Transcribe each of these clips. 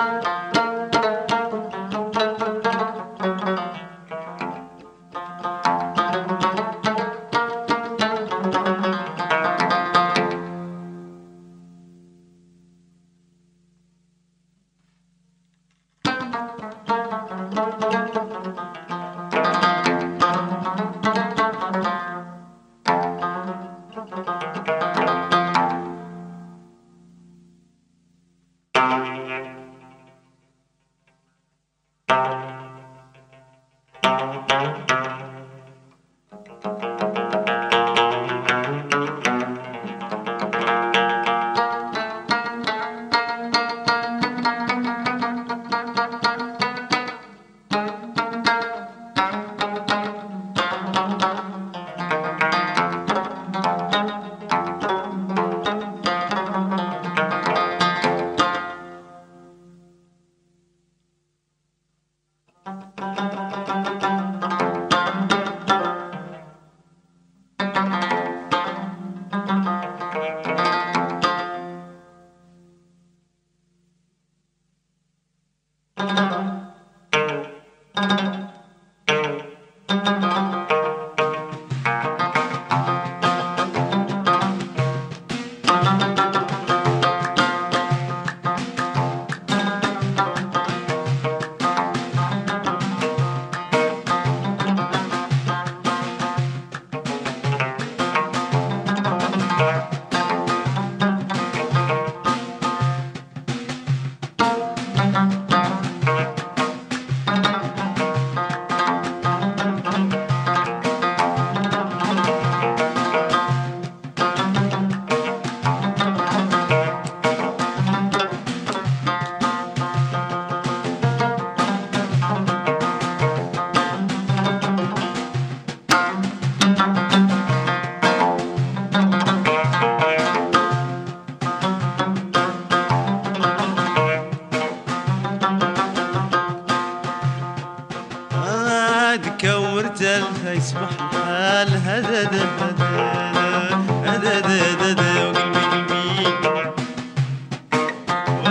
Música Música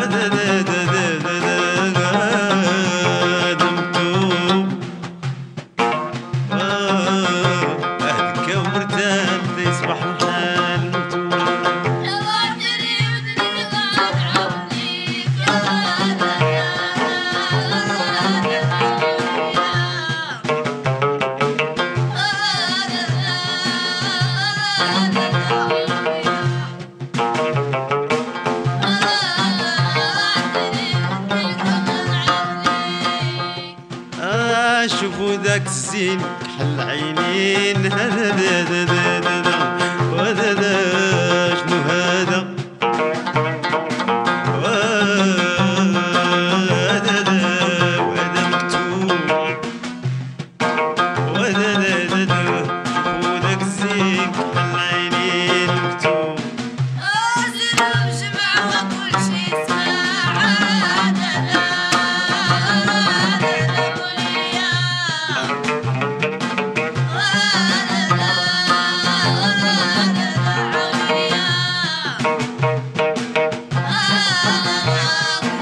de de de na na na.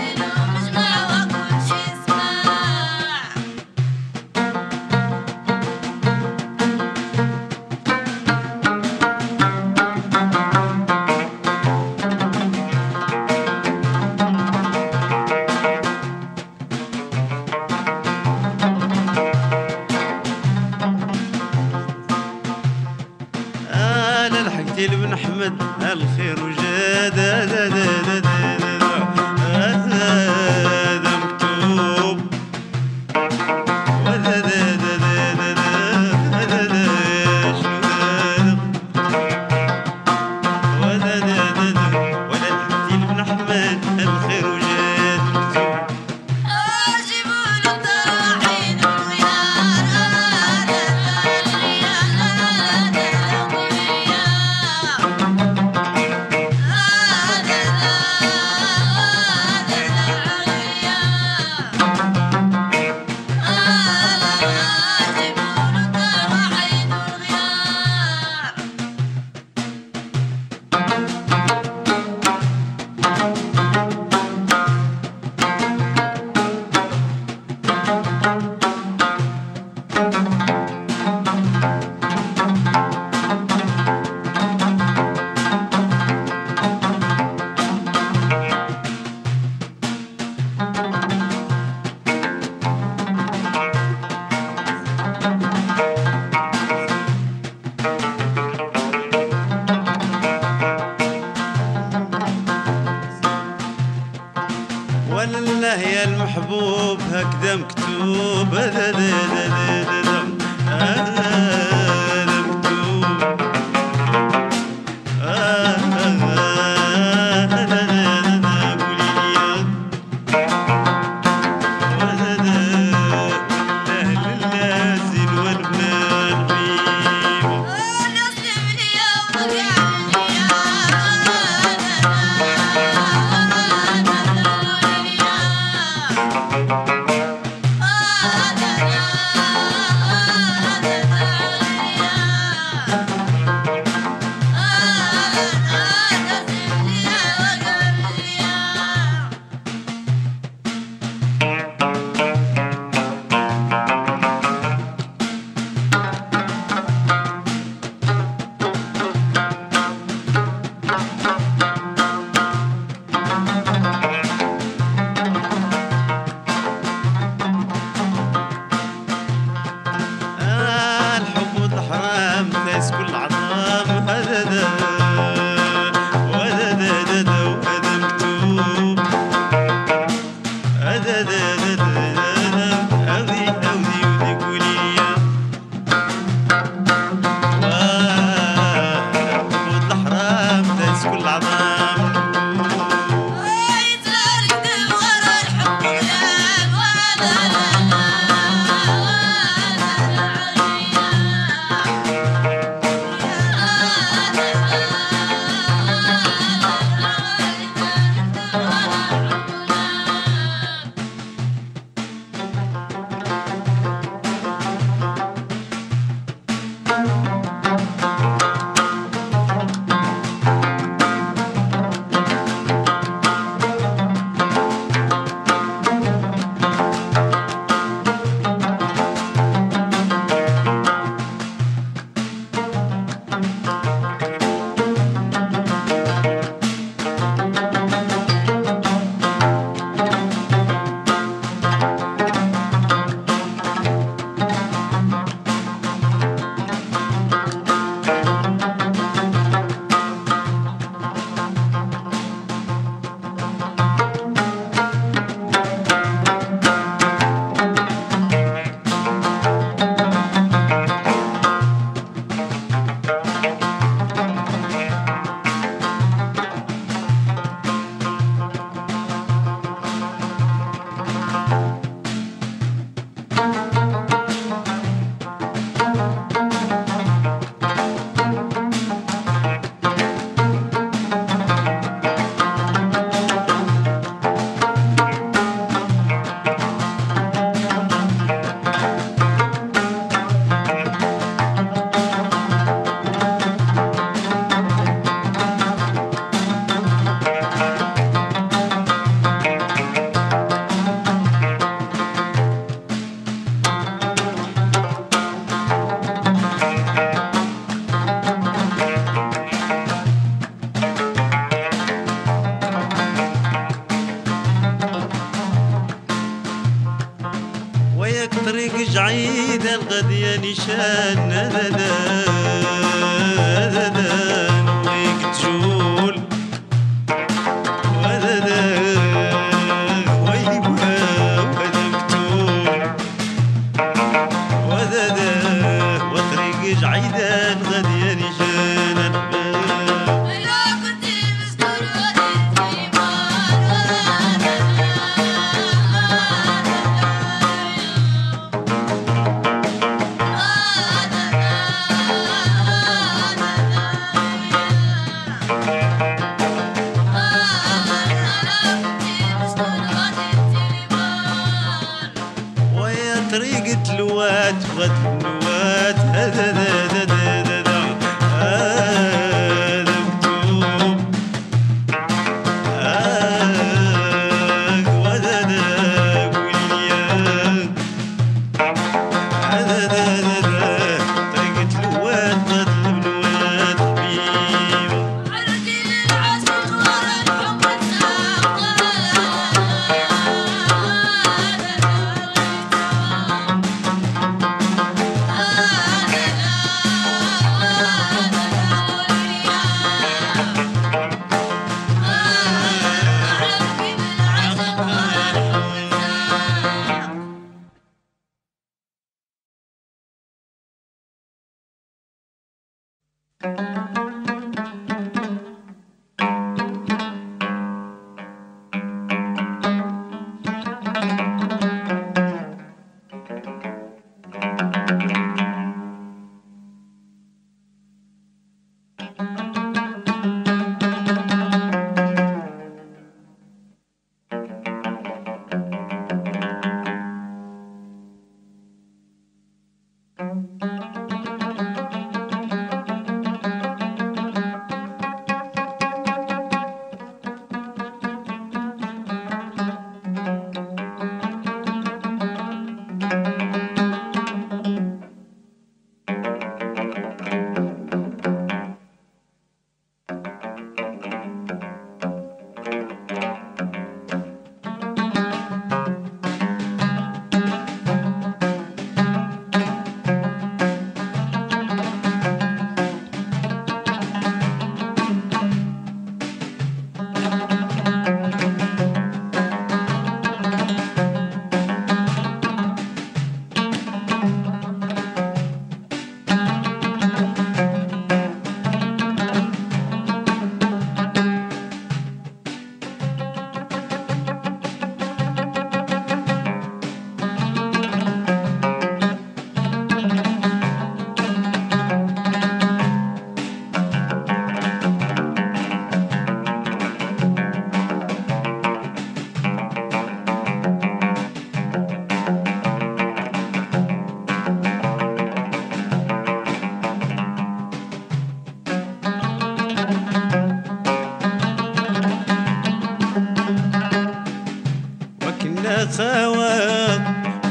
وكنا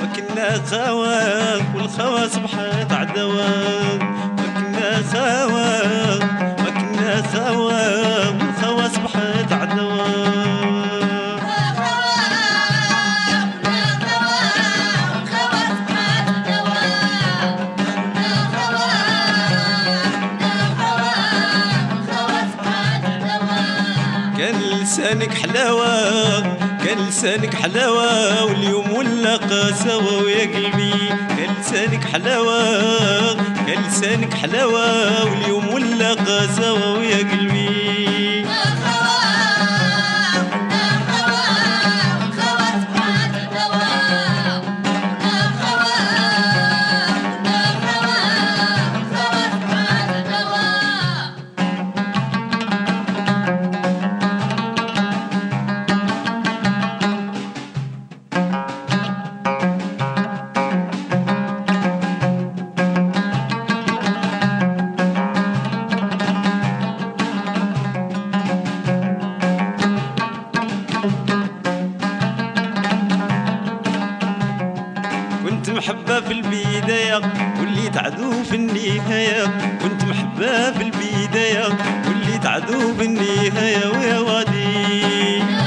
وكنا خواك والخوا صبحت عدواك لسانك حلاوة واليوم ولا قساوة ويا قلبي. كان لسانك حلاوة كان لسانك حلاوة واليوم ولا قساوة ويا قلبي. محبة في البداية وليت عدو في النهاية. كنت محبة في البداية وليت عدو في النهاية. ويا وادي.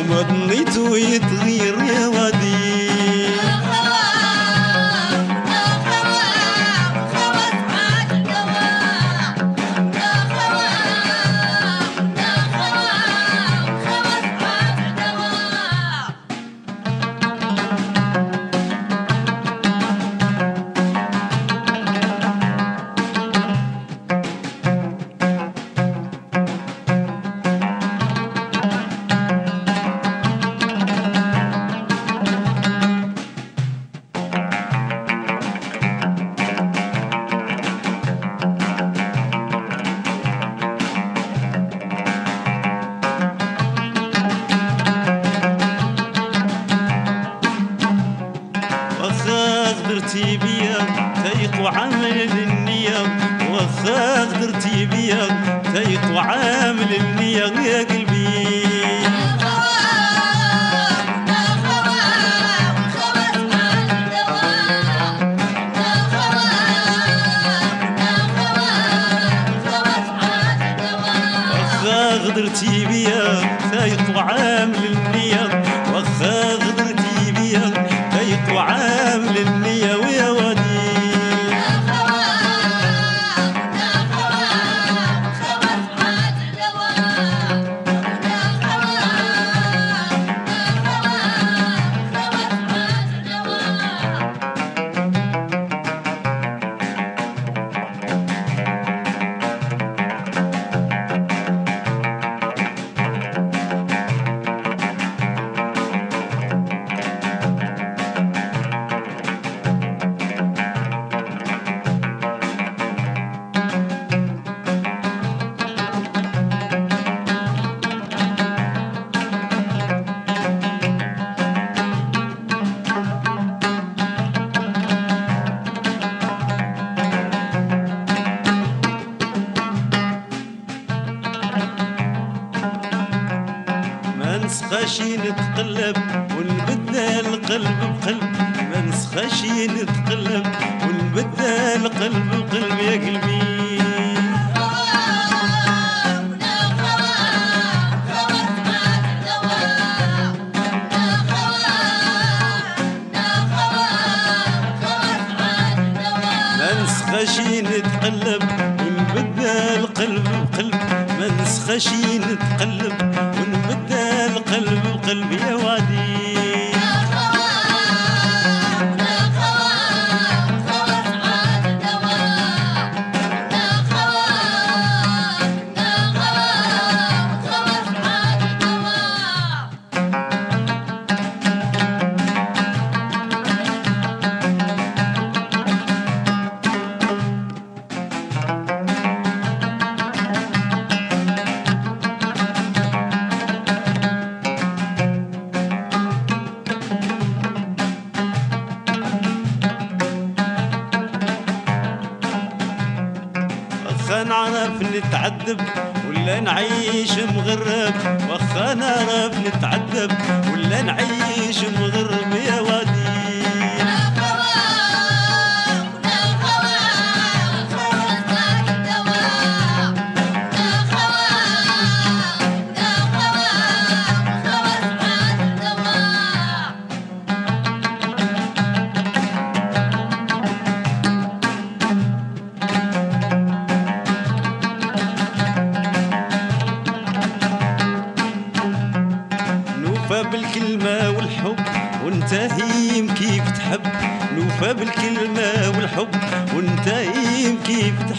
وما ظنيته يتغير يا وادي خشين قلب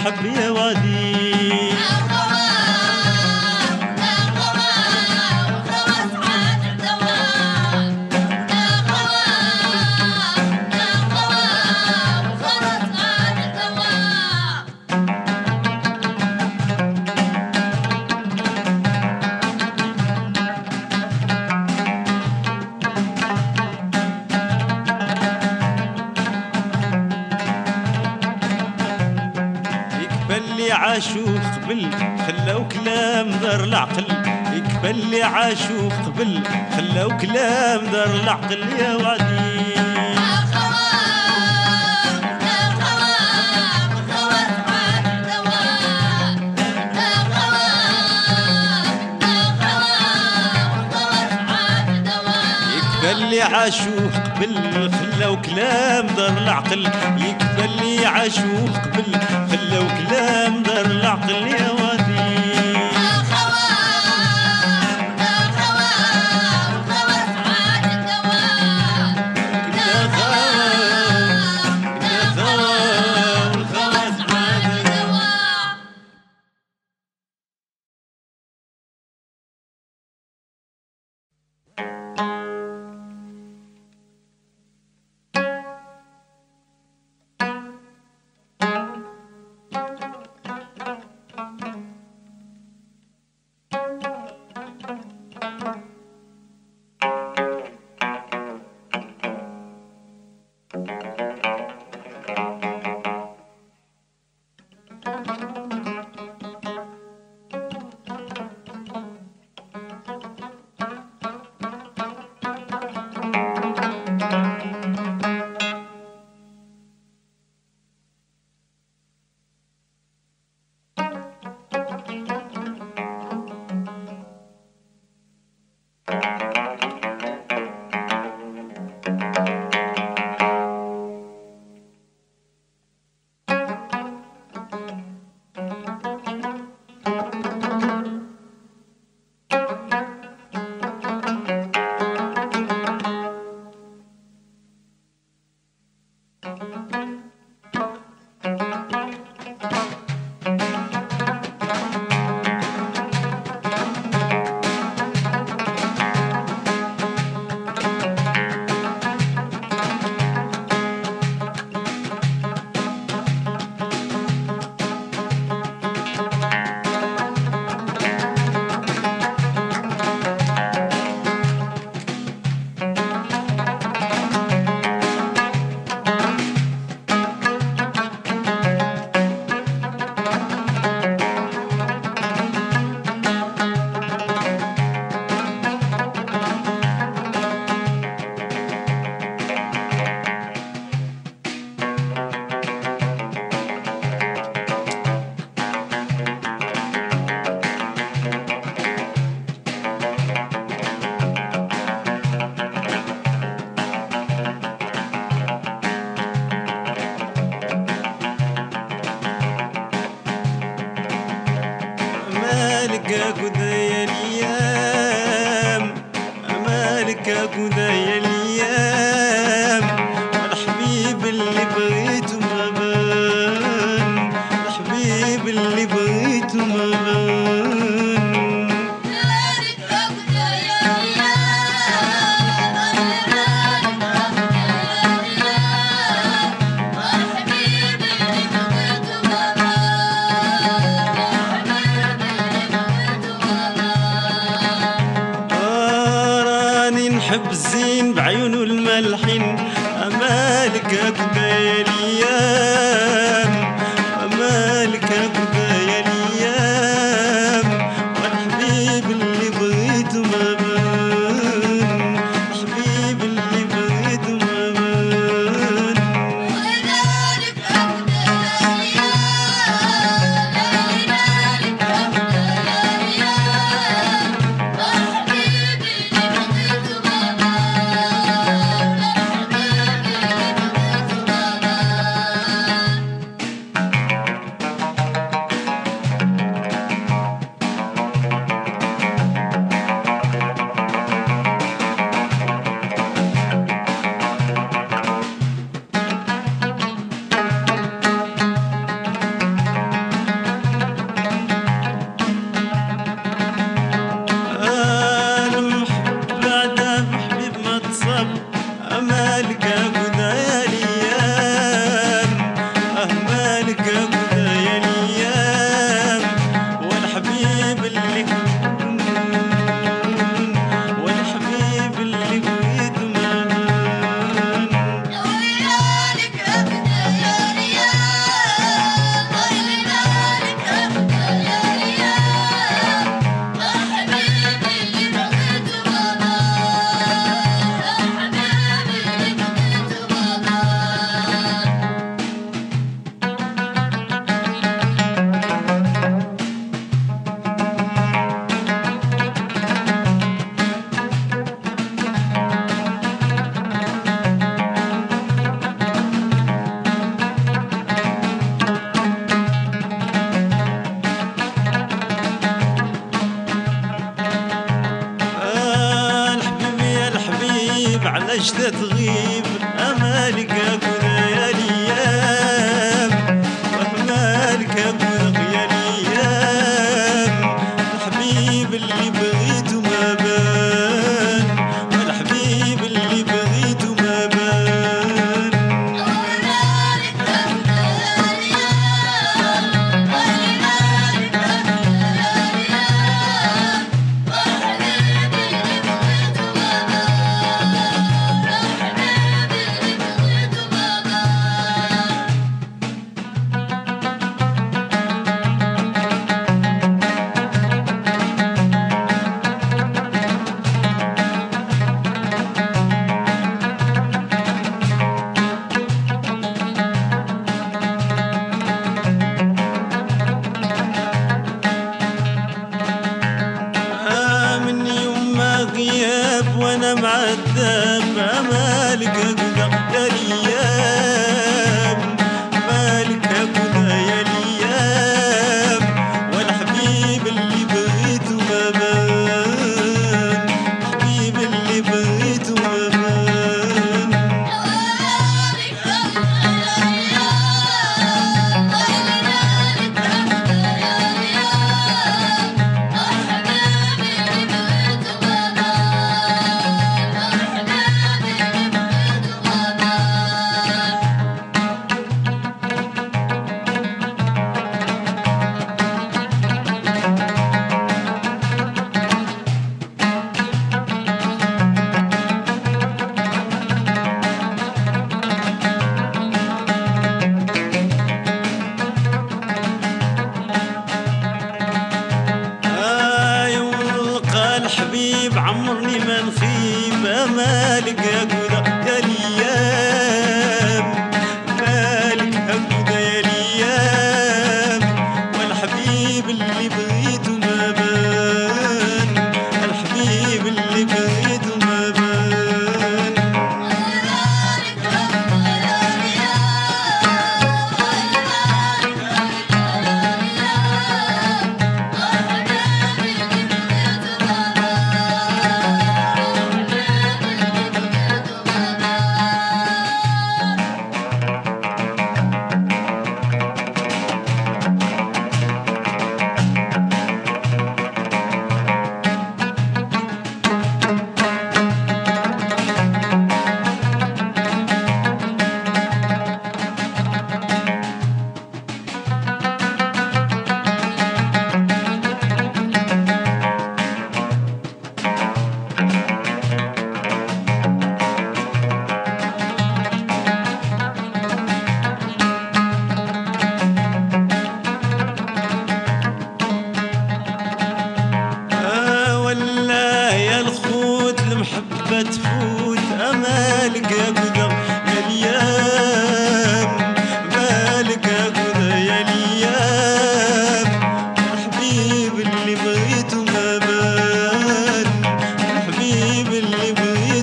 حبيا يكفلي عاشوق بالخلا وكلام دار العقل يكفلي عاشوق بالخلا وكلام دار العقل. يا و... معذب مالك أقدر يا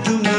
Do. way.